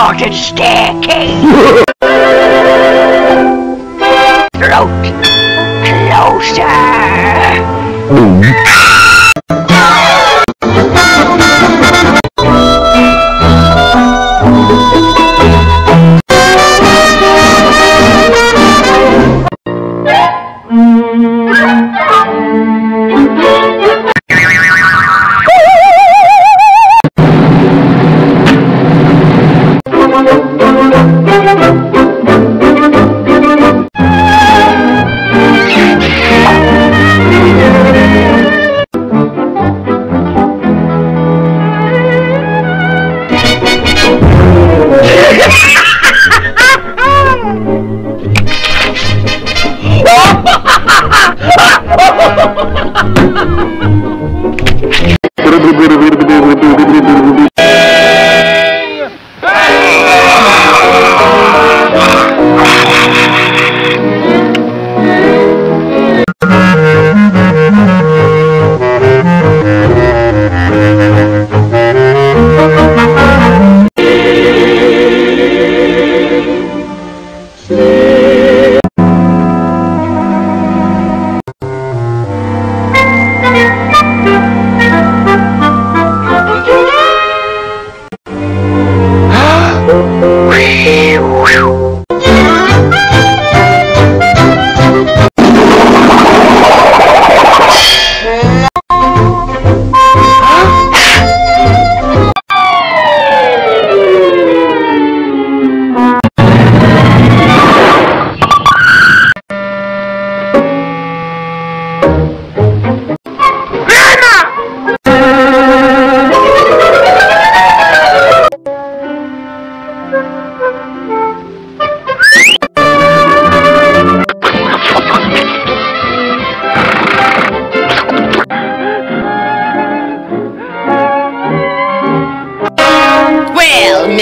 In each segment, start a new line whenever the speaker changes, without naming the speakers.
haunted staircase.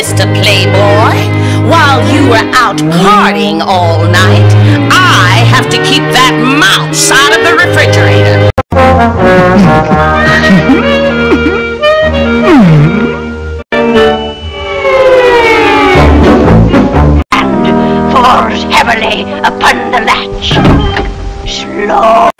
Mr. Playboy, while you were out partying all night, I have to keep that mouse out of the refrigerator.
and falls heavily upon the latch. Slow.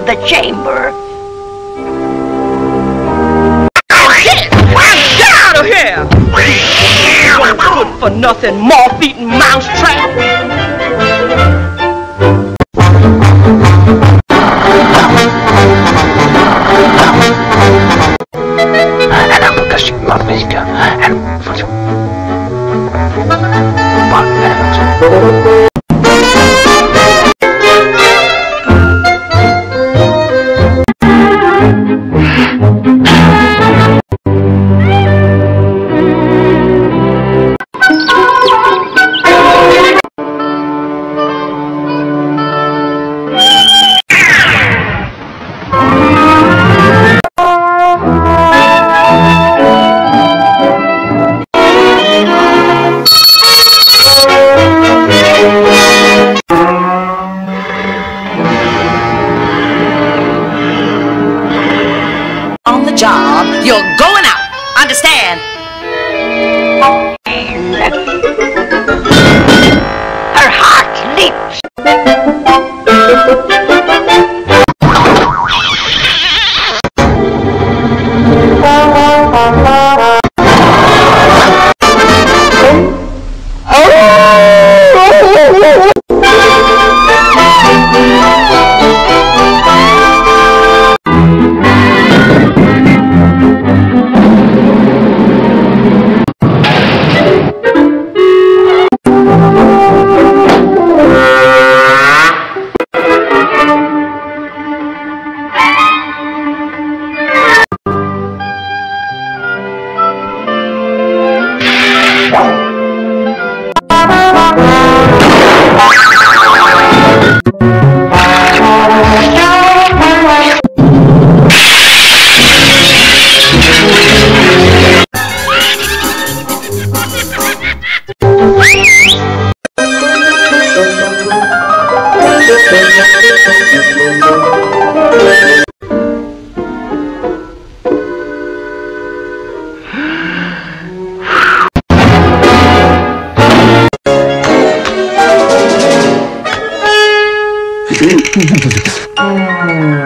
Of the chamber.
Get out of here! You good for nothing, moth-eating mousetrap!
Yeah. うん。